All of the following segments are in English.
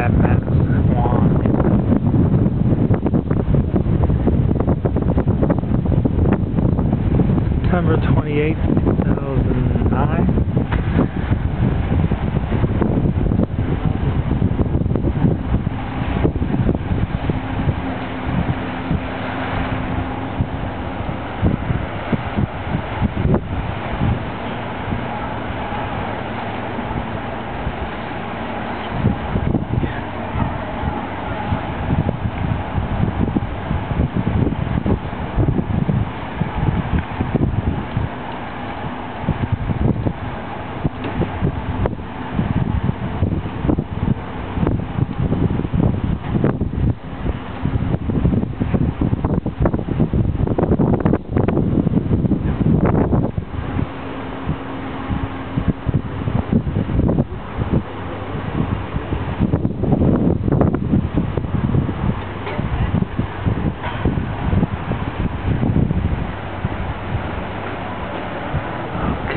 that Matt September twenty eighth, two thousand and nine.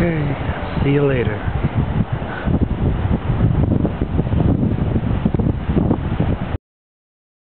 Okay, see you later.